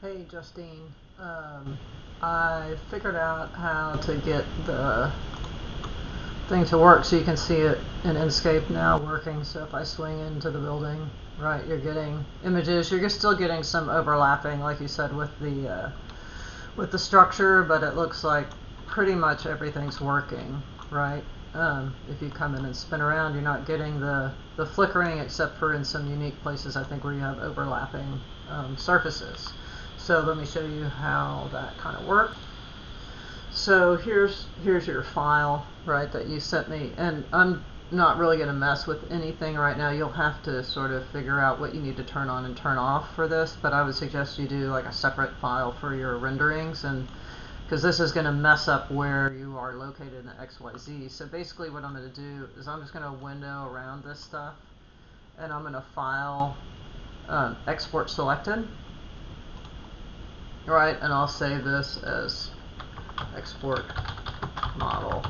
Hey Justin, um, I figured out how to get the thing to work so you can see it in Enscape now working. So if I swing into the building, right, you're getting images. You're still getting some overlapping, like you said, with the uh, with the structure, but it looks like pretty much everything's working, right? Um, if you come in and spin around, you're not getting the, the flickering except for in some unique places, I think, where you have overlapping um, surfaces. So let me show you how that kind of works. So here's here's your file, right, that you sent me, and I'm not really going to mess with anything right now. You'll have to sort of figure out what you need to turn on and turn off for this, but I would suggest you do like a separate file for your renderings and because this is going to mess up where you are located in the XYZ. So basically what I'm going to do is I'm just going to window around this stuff and I'm going to file um, export selected. Right, and I'll save this as export model.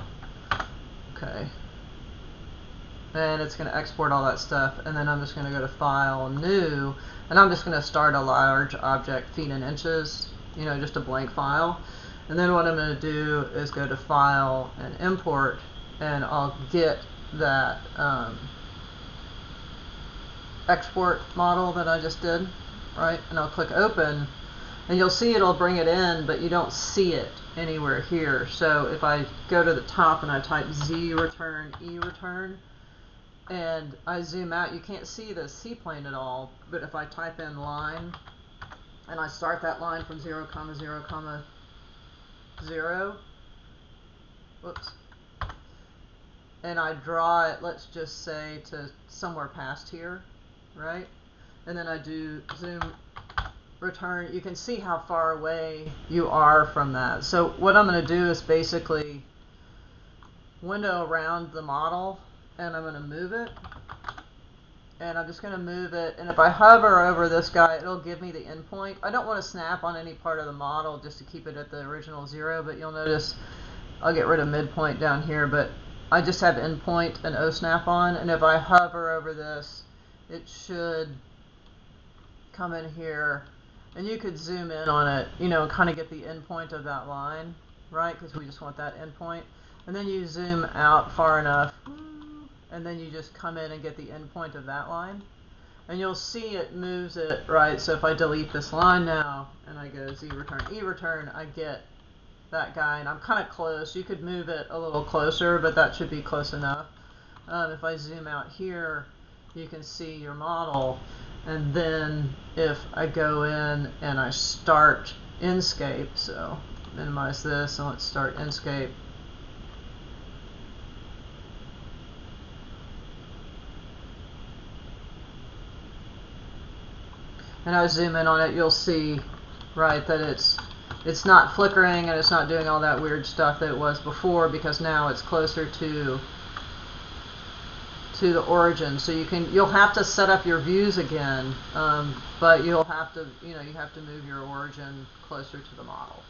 Okay. And it's going to export all that stuff and then I'm just going to go to file new and I'm just going to start a large object feet and inches, you know, just a blank file. And then what I'm going to do is go to File and Import, and I'll get that um, export model that I just did, right? And I'll click Open, and you'll see it'll bring it in, but you don't see it anywhere here. So if I go to the top and I type Z return, E return, and I zoom out, you can't see the CPlane at all, but if I type in line, and I start that line from 0, comma 0, comma 0, whoops, and I draw it, let's just say, to somewhere past here, right? And then I do zoom return, you can see how far away you are from that. So what I'm going to do is basically window around the model and I'm going to move it and I'm just going to move it. And if I hover over this guy, it'll give me the endpoint. I don't want to snap on any part of the model just to keep it at the original zero, but you'll notice I'll get rid of midpoint down here, but I just have endpoint and OSNAP on, and if I hover over this, it should come in here, and you could zoom in on it, you know, kind of get the endpoint of that line, right, because we just want that endpoint. And then you zoom out far enough and then you just come in and get the endpoint of that line. And you'll see it moves it, right? So if I delete this line now, and I go Z return, E return, I get that guy, and I'm kind of close. You could move it a little closer, but that should be close enough. Um, if I zoom out here, you can see your model. And then if I go in and I start Enscape, so minimize this and let's start Enscape, and I zoom in on it, you'll see, right, that it's it's not flickering and it's not doing all that weird stuff that it was before because now it's closer to to the origin. So you can you'll have to set up your views again, um, but you'll have to you know you have to move your origin closer to the model.